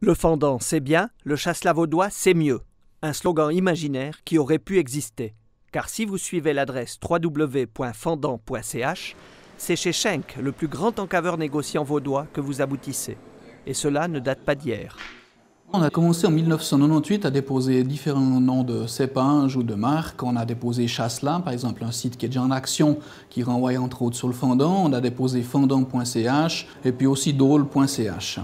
Le fendant, c'est bien, le chasse-la-vaudois, c'est mieux. Un slogan imaginaire qui aurait pu exister. Car si vous suivez l'adresse www.fendant.ch, c'est chez Schenk, le plus grand encaveur négociant vaudois, que vous aboutissez. Et cela ne date pas d'hier. On a commencé en 1998 à déposer différents noms de cépages ou de marques. On a déposé Chasselas, par exemple, un site qui est déjà en action, qui renvoie entre autres sur le fendant. On a déposé fendant.ch et puis aussi dole.ch.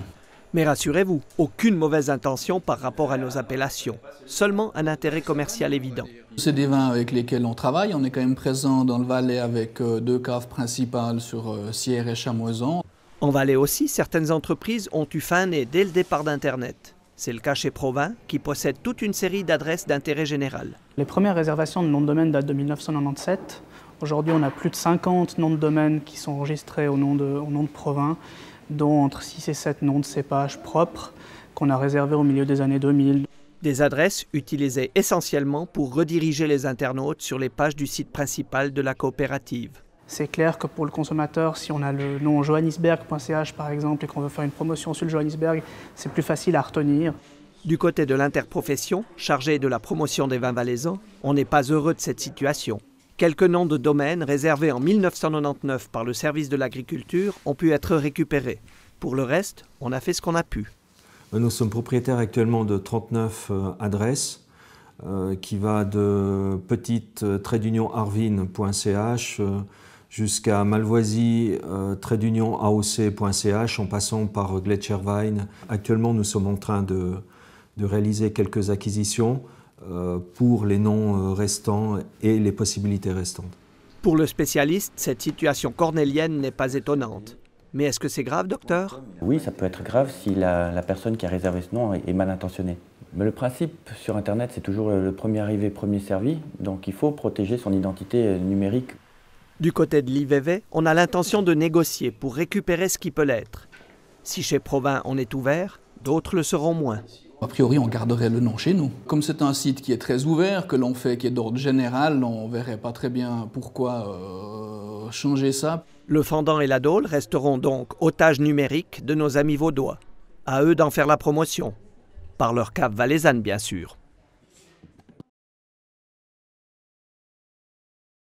Mais rassurez-vous, aucune mauvaise intention par rapport à nos appellations, seulement un intérêt commercial évident. C'est des vins avec lesquels on travaille. On est quand même présent dans le Valais avec euh, deux caves principales sur euh, Sierre et Chamoisan. En Valais aussi, certaines entreprises ont eu fin nez dès le départ d'Internet. C'est le cas chez Provin, qui possède toute une série d'adresses d'intérêt général. Les premières réservations de noms de domaine datent de 1997. Aujourd'hui, on a plus de 50 noms de domaine qui sont enregistrés au nom de, au nom de Provin dont entre 6 et 7 noms de cépages propres qu'on a réservés au milieu des années 2000. Des adresses utilisées essentiellement pour rediriger les internautes sur les pages du site principal de la coopérative. C'est clair que pour le consommateur, si on a le nom johannisberg.ch par exemple et qu'on veut faire une promotion sur le Johannisberg, c'est plus facile à retenir. Du côté de l'interprofession, chargée de la promotion des vins valaisans, on n'est pas heureux de cette situation. Quelques noms de domaines réservés en 1999 par le service de l'agriculture ont pu être récupérés. Pour le reste, on a fait ce qu'on a pu. Nous sommes propriétaires actuellement de 39 euh, adresses euh, qui va de petite euh, arvin.ch jusqu'à malvoisie aoc.ch en passant par Gletscherwein. Actuellement, nous sommes en train de réaliser quelques acquisitions pour les noms euh, restants et les possibilités restantes. Pour le spécialiste, cette situation cornélienne n'est pas étonnante. Mais est-ce que c'est grave, docteur? Oui, ça peut être grave si la, personne qui a réservé ce nom est, mal intentionnée. Mais le principe sur Internet, c'est toujours le premier arrivé, premier servi. Donc il faut protéger son identité euh, numérique. Du côté de l'IVV, on a l'intention de négocier pour récupérer ce qui peut l'être. Si chez Provin on est ouvert, d'autres le seront moins. A priori, on garderait le nom chez nous. Comme c'est un site qui est très ouvert, que l'on fait, qui est d'ordre général, on verrait pas très bien pourquoi euh, changer ça. Le fendant et la dôle resteront donc otages numériques de nos amis vaudois. À eux d'en faire la promotion. Par leur cave valaisanne, bien sûr.